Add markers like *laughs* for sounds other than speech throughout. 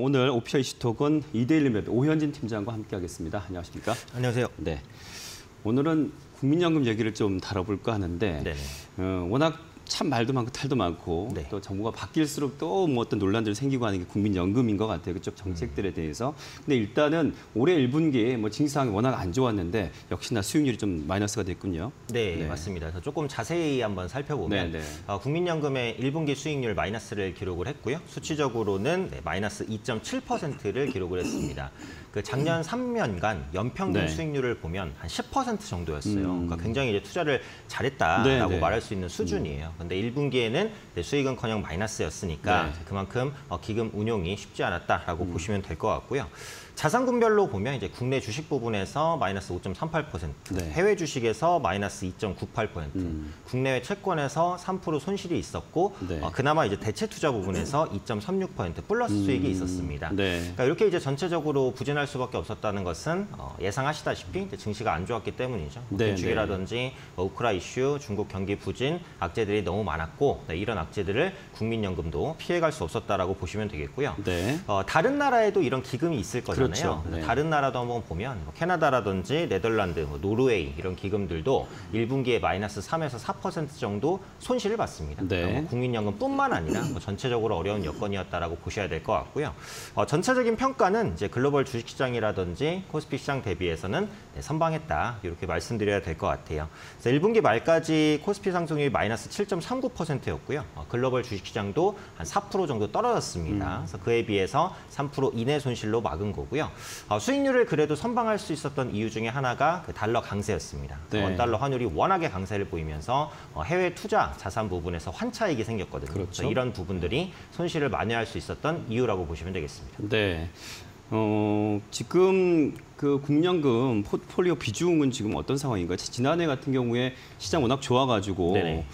오늘 오피셜 이슈톡은 이데일리 맵 오현진 팀장과 함께하겠습니다. 안녕하십니까? 안녕하세요. 네. 오늘은 국민연금 얘기를 좀 다뤄볼까 하는데 네네. 어, 워낙 참 말도 많고 탈도 많고 네. 또 정부가 바뀔수록 또 뭐 어떤 논란들이 생기고 하는 게 국민연금인 것 같아요. 그쪽 음. 정책들에 대해서. 근데 일단은 올해 1분기에 뭐 증상이 워낙 안 좋았는데 역시나 수익률이 좀 마이너스가 됐군요. 네, 네. 맞습니다. 그래서 조금 자세히 한번 살펴보면 네, 네. 어, 국민연금의 1분기 수익률 마이너스를 기록을 했고요. 수치적으로는 네, 마이너스 2.7%를 기록을 했습니다. 그 작년 3년간 연평균 네. 수익률을 보면 한 10% 정도였어요. 음. 그러니까 굉장히 이제 투자를 잘했다라고 네, 네. 말할 수 있는 수준이에요. 근데 1분기에는 수익은커녕 마이너스였으니까 네. 그만큼 어, 기금 운용이 쉽지 않았다라고 음. 보시면 될 것 같고요. 자산군별로 보면 이제 국내 주식 부분에서 마이너스 5.38%, 네. 해외 주식에서 마이너스 2.98%, 음. 국내외 채권에서 3% 손실이 있었고 네. 어, 그나마 이제 대체 투자 부분에서 2.36% 플러스 수익이 있었습니다. 네. 그러니까 이렇게 이제 전체적으로 부진할 수밖에 없었다는 것은 어, 예상하시다시피 이제 증시가 안 좋았기 때문이죠. 네, 건축이라든지 뭐 우크라 이슈, 중국 경기 부진 악재들이 너무 많았고 네, 이런 악재들을 국민연금도 피해갈 수 없었다라고 보시면 되겠고요. 네. 어, 다른 나라에도 이런 기금이 있을 거잖아요. 그렇죠. 네. 다른 나라도 한번 보면 뭐 캐나다라든지 네덜란드, 뭐 노르웨이 이런 기금들도 1분기에 마이너스 3에서 4% 정도 손실을 봤습니다. 네. 그러니까 뭐 국민연금뿐만 아니라 뭐 전체적으로 어려운 여건이었다라고 보셔야 될 것 같고요. 어, 전체적인 평가는 이제 글로벌 주식시장이라든지 코스피 시장 대비해서는 네, 선방했다 이렇게 말씀드려야 될 것 같아요. 그래서 1분기 말까지 코스피 상승률이 마이너스 7.39%였고요. 어, 글로벌 주식시장도 한 4% 정도 떨어졌습니다. 그래서 그에 비해서 3% 이내 손실로 막은 거고요. 어, 수익률을 그래도 선방할 수 있었던 이유 중에 하나가 그 달러 강세였습니다. 네. 원달러 환율이 워낙에 강세를 보이면서 어, 해외 투자 자산 부분에서 환차익이 생겼거든요. 그렇죠. 이런 부분들이 손실을 만회할 수 있었던 이유라고 보시면 되겠습니다. 네. 어, 지금 그 국연금 포트폴리오 비중은 지금 어떤 상황인가요? 지난해 같은 경우에 시장 워낙 좋아가지고 네네.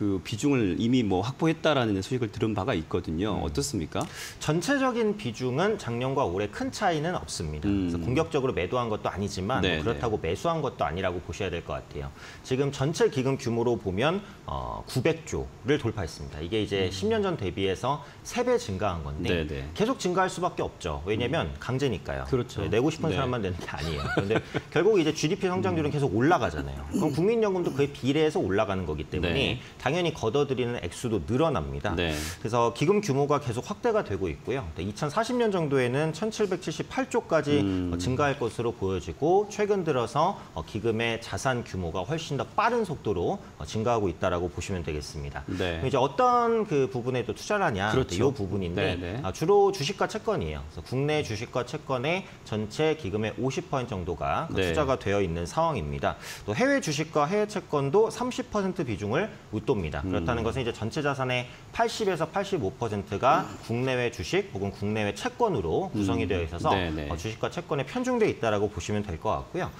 그 비중을 이미 뭐 확보했다라는 소식을 들은 바가 있거든요. 음. 어떻습니까? 전체적인 비중은 작년과 올해 큰 차이는 없습니다. 음. 그래서 공격적으로 매도한 것도 아니지만 네, 뭐 그렇다고 매수한 것도 아니라고 보셔야 될 것 같아요. 지금 전체 기금 규모로 보면 어, 900조를 돌파했습니다. 이게 이제 10년 전 대비해서 3배 증가한 건데 음. 네, 네. 계속 증가할 수밖에 없죠. 왜냐하면 강제니까요. 그렇죠. 내고 싶은 네. 사람만 내는 게 아니에요. 그런데 *laughs* 결국 이제 GDP 성장률은 계속 올라가잖아요. 그럼 국민연금도 그에 비례해서 올라가는 거기 때문에 네. 당연히 걷어들이는 액수도 늘어납니다. 네. 그래서 기금 규모가 계속 확대가 되고 있고요. 2040년 정도에는 1,778조까지 음. 증가할 것으로 보여지고 최근 들어서 어, 기금의 자산 규모가 훨씬 더 빠른 속도로 어, 증가하고 있다라고 보시면 되겠습니다. 네. 이제 어떤 그 부분에 또 투자를 하냐 그렇죠. 이 부분인데 네, 네. 아, 주로 주식과 채권이에요. 그래서 국내 주식과 채권의 전체 기금의 50% 정도가 그 네. 투자가 되어 있는 상황입니다. 또 해외 주식과 해외 채권도 30% 비중을 웃돕니다. 음. 그렇다는 것은 이제 전체 자산의 80에서 85%가 국내외 주식 혹은 국내외 채권으로 구성이 되어 있어서 음. 네, 네. 어, 주식과 채권에 편중돼 있다라고 보시면 될 것 같고요.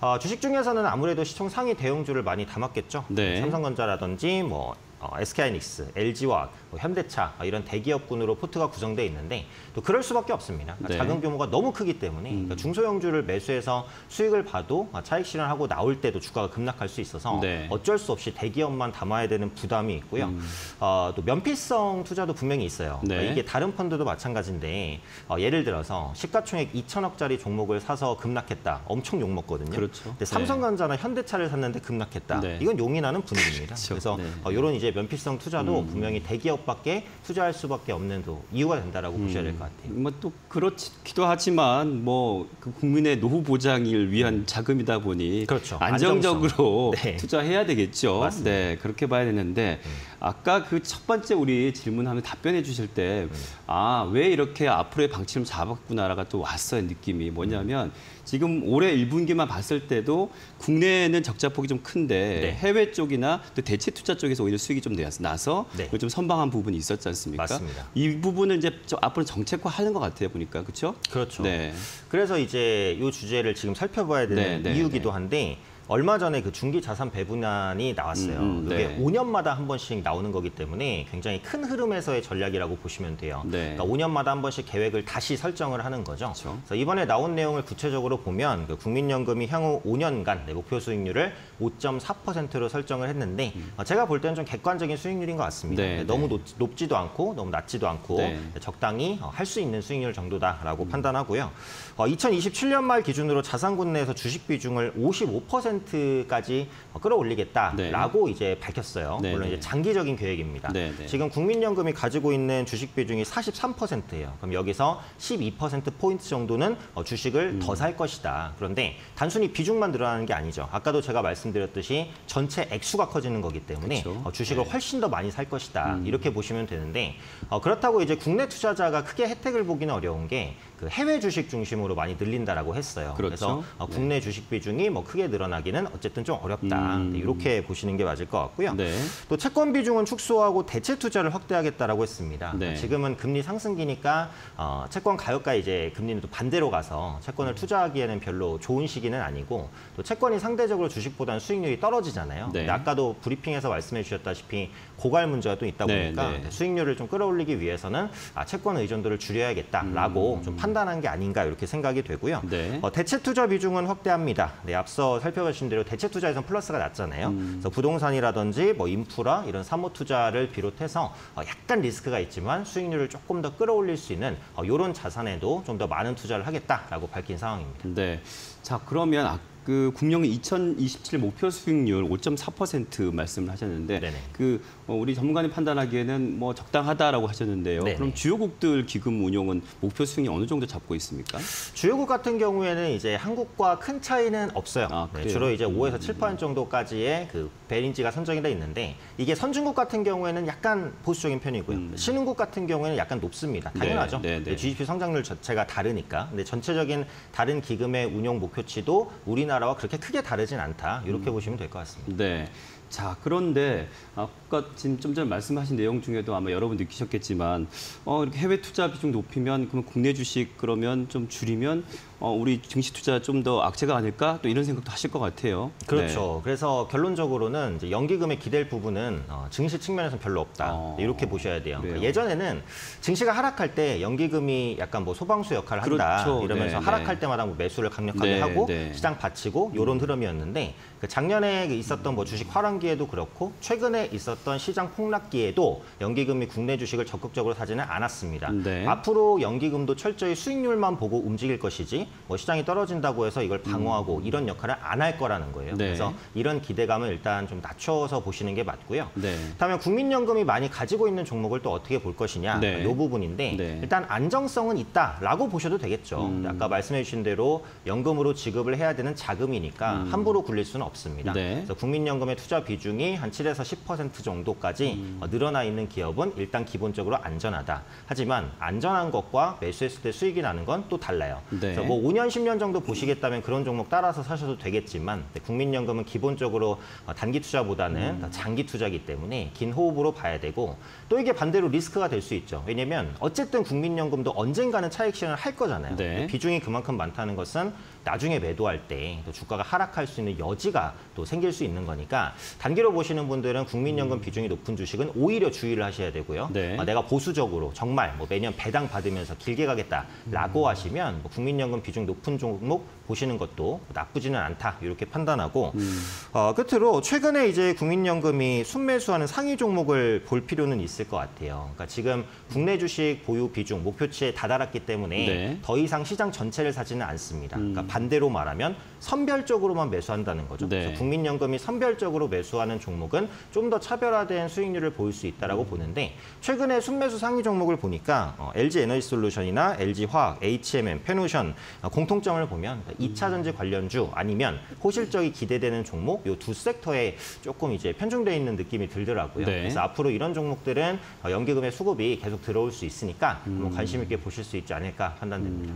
어, 주식 중에서는 아무래도 시총 상위 대형주를 많이 담았겠죠. 네. 삼성전자라든지 뭐 어, SK하이닉스, LG화학, 뭐 현대차 어, 이런 대기업군으로 포트가 구성돼 있는데 또 그럴 수밖에 없습니다. 그러니까 네. 작은 규모가 너무 크기 때문에 음. 그러니까 중소형주를 매수해서 수익을 봐도 아, 차익 실현하고 나올 때도 주가가 급락할 수 있어서 네. 어쩔 수 없이 대기업만 담아야 되는 부담이 있고요. 어, 또 면피성 투자도 분명히 있어요. 음. 네. 그러니까 이게 다른 펀드도 마찬가지인데 어, 예를 들어서 시가총액 2천억짜리 종목을 사서 급락했다. 엄청 욕 먹거든요. 그렇죠. 근데 네. 삼성전자나 현대차를 샀는데 급락했다. 네. 이건 용인하는 분위기입니다. *laughs* 그렇죠. 그래서 네. 어, 이런 이제 면피성 투자도 분명히 대기업밖에 투자할 수밖에 없는 또 이유가 된다라고 보셔야 될 것 같아요. 뭐 또 그렇기도 하지만 뭐 그 국민의 노후 보장을 위한 자금이다 보니 그렇죠. 안정적으로. 네. 투자해야 되겠죠. 맞습니다. 네, 그렇게 봐야 되는데 아까 그 첫 번째 우리 질문하면 답변해 주실 때 아, 왜 이렇게 앞으로의 방침을 잡았구나라가 또 왔어요, 느낌이. 뭐냐면 지금 올해 1분기만 봤을 때도 국내는 적자폭이 좀 큰데 네. 해외 쪽이나 또 대체 투자 쪽에서 오히려 수익이 좀 나서 네. 좀 선방한 부분이 있었지 않습니까? 맞습니다. 이 부분은 이제 좀 앞으로 정책화하는 것 같아요 보니까 그렇죠? 그렇죠. 네. 그래서 이제 이 주제를 지금 살펴봐야 되는 네, 네, 이유기도 한데 얼마 전에 그 중기 자산 배분안이 나왔어요. 음, 음, 이게 네. 5년마다 한 번씩 나오는 거기 때문에 굉장히 큰 흐름에서의 전략이라고 보시면 돼요. 네. 그러니까 5년마다 한 번씩 계획을 다시 설정을 하는 거죠. 그렇죠. 그래서 이번에 나온 내용을 구체적으로 보면 그 국민연금이 향후 5년간 내 목표 수익률을 5.4%로 설정을 했는데 어, 제가 볼 때는 좀 객관적인 수익률인 것 같습니다. 네, 너무 네. 높, 지도 않고 너무 낮지도 않고 네. 적당히 어, 할수 있는 수익률 정도다라고 판단하고요. 어, 2027년 말 기준으로 자산군 내에서 주식 비중을 55% 까지 어, 끌어올리겠다라고 이제 밝혔어요. 네, 물론 네. 이제 장기적인 계획입니다. 네, 네. 지금 국민연금이 가지고 있는 주식 비중이 43%예요. 그럼 여기서 12% 포인트 정도는 어, 주식을 음. 더살 것이다. 그런데 단순히 비중만 늘어나는 게 아니죠. 아까도 제가 말씀드렸듯이 전체 액수가 커지는 거기 때문에 그렇죠. 어, 주식을 네. 음. 훨씬 더 많이 살 것이다. 이렇게 보시면 되는데 어, 그렇다고 이제 국내 투자자가 크게 혜택을 보기는 어려운 게 그 해외 주식 중심으로 많이 늘린다라고 했어요. 그렇죠. 래서 어, 네. 국내 주식 비중이 뭐 크게 늘어나기는 어쨌든 좀 어렵다. 음. 네, 이렇게 보시는 게 맞을 것 같고요. 네. 또 채권 비중은 축소하고 대체 투자를 확대하겠다라고 했습니다. 네. 지금은 금리 상승기니까 어, 채권 가격과 이제 금리는 또 반대로 가서 음. 채권을 투자하기에는 별로 좋은 시기는 아니고 또 채권이 상대적으로 주식보다는 수익률이 떨어지잖아요. 네. 아까도 브리핑에서 말씀해 주셨다시피 고갈 문제가 또 있다 네, 보니까 네. 수익률을 좀 끌어올리기 위해서는 아, 채권 의존도를 줄여야겠다라고 좀판 단한 게 아닌가 이렇게 생각이 되고요. 음. 네. 어, 대체 투자 비중은 확대합니다. 네, 앞서 살펴보신 대로 대체 투자에선 플러스가 났잖아요. 음. 그래서 부동산이라든지 뭐 인프라 이런 사모 투자를 비롯해서 어, 약간 리스크가 있지만 수익률을 조금 더 끌어올릴 수 있는 어, 이런 자산에도 좀 더 많은 투자를 하겠다라고 밝힌 상황입니다. 네. 자, 그러면 아, 그 국령의 2027 목표 수익률 5.4% 말씀을 하셨는데 네네. 그 어, 우리 전문가님 판단하기에는 뭐 적당하다라고 하셨는데요. 네네. 그럼 주요국들 기금 운용은 목표 수익이 어느 정도 잡고 있습니까? 주요국 같은 경우에는 이제 한국과 큰 차이는 없어요. 아, 네? 주로 이제 5에서 7% 정도까지의 그 배린지가 선정이 돼 있는데 이게 선진국 같은 경우에는 약간 보수적인 편이고요. 신흥국 같은 경우에는 약간 높습니다. 당연하죠. 음. 네, 네, 네. GDP 성장률 자체가 다르니까. 근데 전체적인 다른 기금의 운용 목표치도 우리 나라와 그렇게 크게 다르진 않다. 이렇게 음. 보시면 될 것 같습니다. 네. 자, 그런데 아까 지금 좀 전에 말씀하신 내용 중에도 아마 여러분 느끼셨겠지만 어, 이렇게 해외 투자 비중 높이면 그러면 국내 주식 그러면 좀 줄이면 어, 우리 증시 투자 좀 더 악재가 아닐까? 또 이런 생각도 하실 것 같아요. 그렇죠. 그래서 결론적으로는 이제 연기금에 기댈 부분은 어, 증시 측면에서는 별로 없다. 어, 이렇게 보셔야 돼요. 그러니까 예전에는 증시가 하락할 때 연기금이 약간 뭐 소방수 역할을 한다 그렇죠. 이러면서 네, 하락할 네. 때마다 뭐 매수를 강력하게 네, 하고 네. 시장 받치 고 이런 흐름이었는데 그 작년에 그 있었던 뭐 주식 화랑기에도 그렇고 최근에 있었던 시장 폭락기에도 연기금이 국내 주식을 적극적으로 사지는 않았습니다. 네. 앞으로 연기금도 철저히 수익률만 보고 움직일 것이지 뭐 시장이 떨어진다고 해서 이걸 방어하고 이런 역할을 안 할 거라는 거예요. 음. 네. 그래서 이런 기대감을 일단 좀 낮춰서 보시는 게 맞고요. 네. 다음에 국민연금이 많이 가지고 있는 종목을 또 어떻게 볼 것이냐 네. 이 부분인데 네. 일단 안정성은 있다라고 보셔도 되겠죠. 음. 아까 말씀해 주신 대로 연금으로 지급을 해야 되는 자 금이니까 함부로 굴릴 수는 없습니다. 음. 네. 그래서 국민연금의 투자 비중이 한 7에서 10% 정도까지 음. 어, 늘어나 있는 기업은 일단 기본적으로 안전하다. 하지만 안전한 것과 매수했을 때 수익이 나는 건 또 달라요. 네. 그래서 뭐 5년, 10년 정도 보시겠다면 그런 종목 따라서 사셔도 되겠지만 네, 국민연금은 기본적으로 어, 단기 투자보다는 음. 다 장기 투자기 때문에 긴 호흡으로 봐야 되고 또 이게 반대로 리스크가 될 수 있죠. 왜냐면 어쨌든 국민연금도 언젠가는 차익 실현을 할 거잖아요. 네. 비중이 그만큼 많다는 것은 나중에 매도할 때또 주가가 하락할 수 있는 여지가 또 생길 수 있는 거니까 단기로 보시는 분들은 국민연금 비중이 높은 주식은 오히려 주의를 하셔야 되고요. 음. 네. 어, 내가 보수적으로 정말 뭐 매년 배당 받으면서 길게 가겠다라고 음. 하시면 뭐 국민연금 비중 높은 종목 보시는 것도 나쁘지는 않다 이렇게 판단하고 음. 어, 끝으로 최근에 이제 국민연금이 순매수하는 상위 종목을 볼 필요는 있을 것 같아요. 그러니까 지금 국내 주식 보유 비중 목표치에 다다랐기 때문에 네. 더 이상 시장 전체를 사지는 않습니다. 음. 그러니까 반대로 말하면 선별적으로만 매수한다는 거죠. 네. 그래서 국민연금이 선별적으로 매수하는 종목은 좀 더 차별화된 수익률을 보일 수 있다라고 보는데 최근에 순매수 상위 종목을 보니까 어, LG 에너지 솔루션이나 LG 화학, H&M, 페노션 어, 공통점을 보면 2차 전지 관련주 아니면 호실적이 기대되는 종목 이두 섹터에 조금 이제 편중돼 있는 느낌이 들더라고요. 네. 그래서 앞으로 이런 종목들은 어, 연기금의 수급이 계속 들어올 수 있으니까 한번 관심 있게 보실 수 있지 않을까 판단됩니다.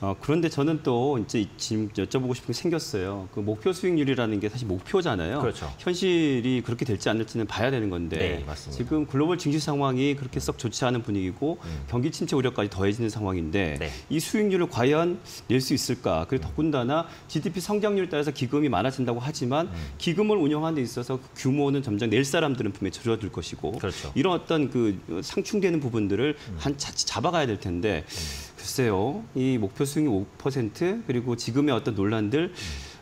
어, 그런데 저는 또 이제 지금 여쭤보고 싶은 게 생겼어요. 그 목표 수익률이라는 게 사실 목표잖아요. 그렇죠. 현실이 그렇게 될지 않을지는 봐야 되는 건데 네, 맞습니다. 지금 글로벌 증시 상황이 그렇게 썩 좋지 않은 분위기고 경기 침체 우려까지 더해지는 상황인데 음. 네. 이 수익률을 과연 낼 수 있을까? 그리고 더군다나 GDP 성장률에 따라서 기금이 많아진다고 하지만 음. 기금을 운영하는 데 있어서 그 규모는 점점 낼 사람들은 분명히 줄어들 것이고 그렇죠. 이런 어떤 그 상충되는 부분들을 음. 한 차치 잡아가야 될 텐데 글쎄요 이 목표 수익률 5% 그리고 지금의 어떤 논란들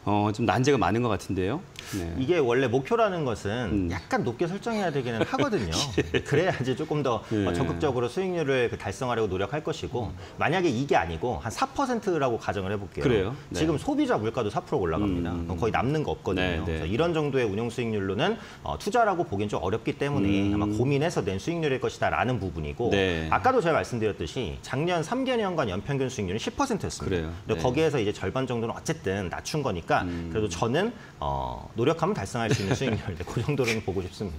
어, 좀 난제가 많은 것 같은데요. 네. 이게 원래 목표라는 것은 음. 약간 높게 설정해야 되기는 하거든요. *laughs* 그래야지 조금 더 예. 어, 적극적으로 수익률을 그 달성하려고 노력할 것이고 만약에 이게 아니고 한 4%라고 가정을 해볼게요. 그래요? 네. 지금 소비자 물가도 4% 올라갑니다. 음. 거의 남는 거 없거든요. 네, 네. 그래서 이런 정도의 운용 수익률로는 어, 투자라고 보기엔 좀 어렵기 때문에 음. 아마 고민해서 낸 수익률일 것이다라는 부분이고 네. 아까도 제가 말씀드렸듯이 작년 3개년간 연평균 수익률이 10%였습니다. 그래요. 네. 음. 거기에서 이제 절반 정도는 어쨌든 낮춘 거니까 그래도 저는 어, 노력하면 달성할 수 있는 수익률 네, 그 정도로는 보고 싶습니다.